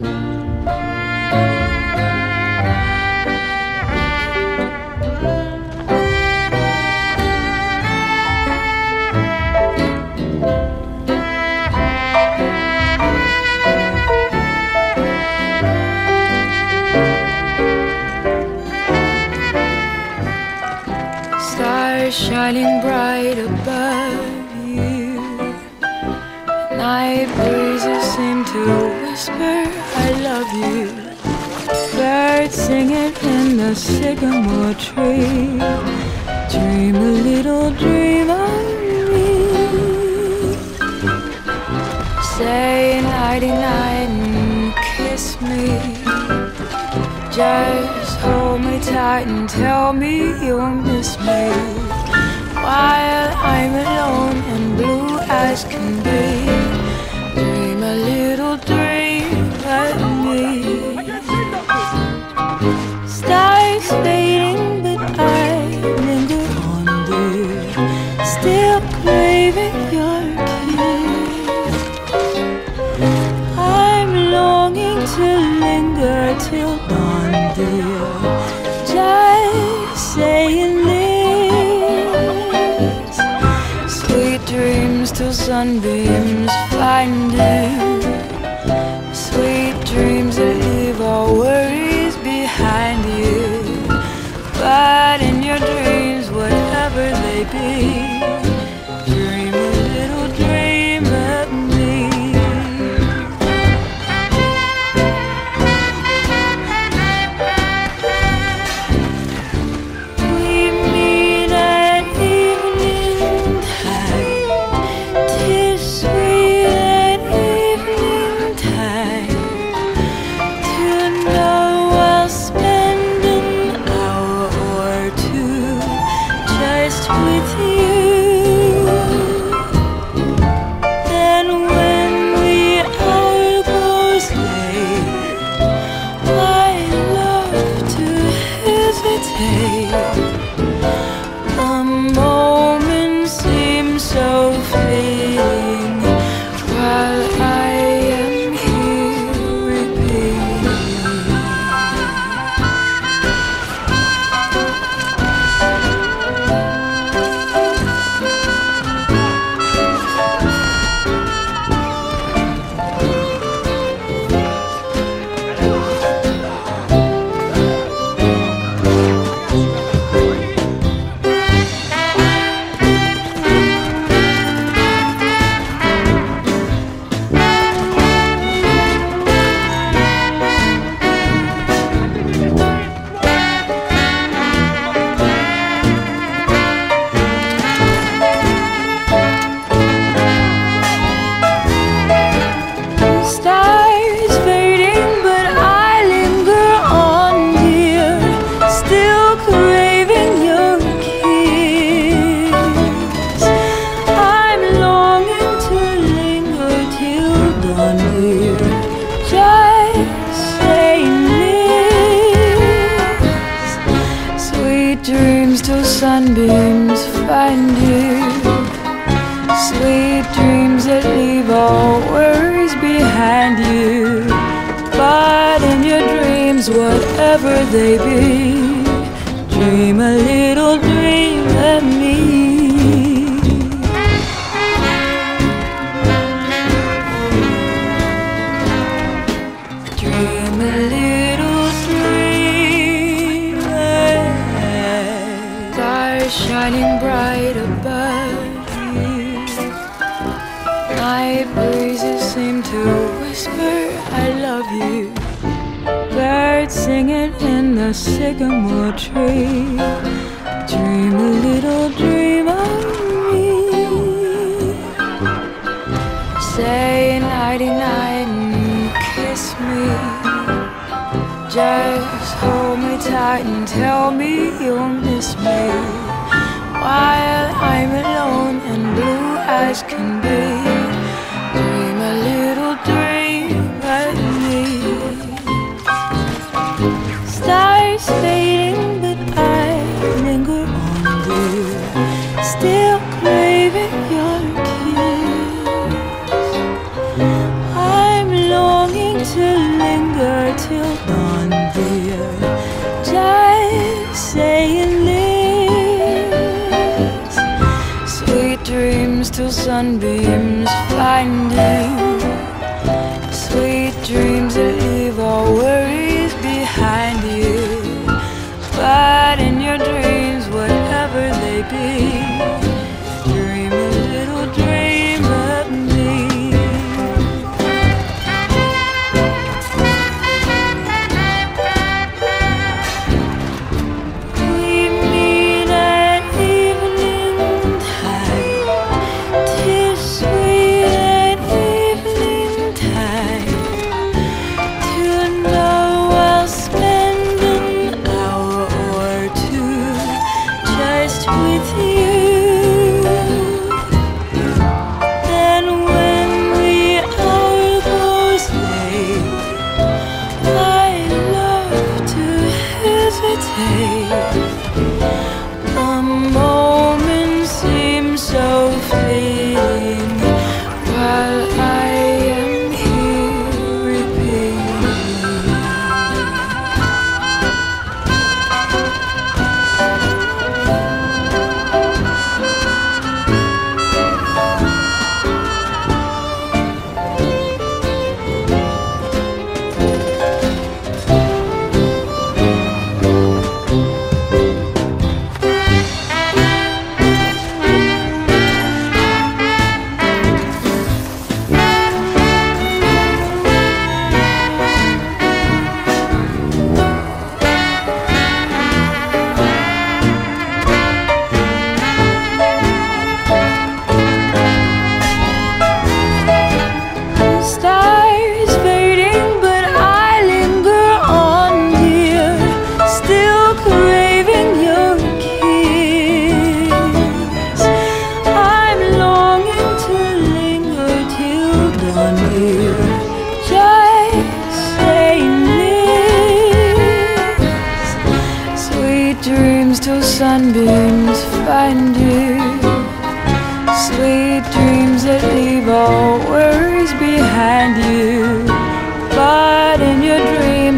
Stars shining bright above you. Night breezes seem to whisper, I love you. Birds singing in the sycamore tree. Dream a little dream of me. Say nighty night and kiss me. Just hold me tight and tell me you'll miss me While I'm alone and blue as can be sunbeams find you. Sunbeams find you. Sweet dreams that leave all worries behind you. But in your dreams, whatever they be, dream a little dream of me. Dream a little shining bright above you. Night breezes seem to whisper, I love you. Birds singing in the sycamore tree. Dream a little dream of me. Say nighty night and kiss me. Just hold me tight and tell me you'll miss me while I'm alone and blue as can be. Dream a little dream of me. Stars fading, but I linger on you. Still craving your kiss. I'm longing to linger till dawn, dear. sunbeams finding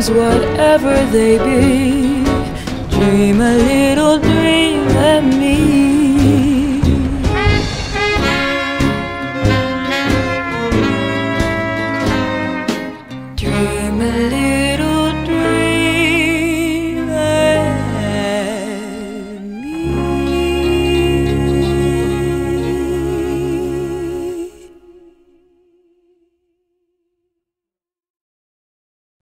dreams, whatever they be. Dream a little dream of me.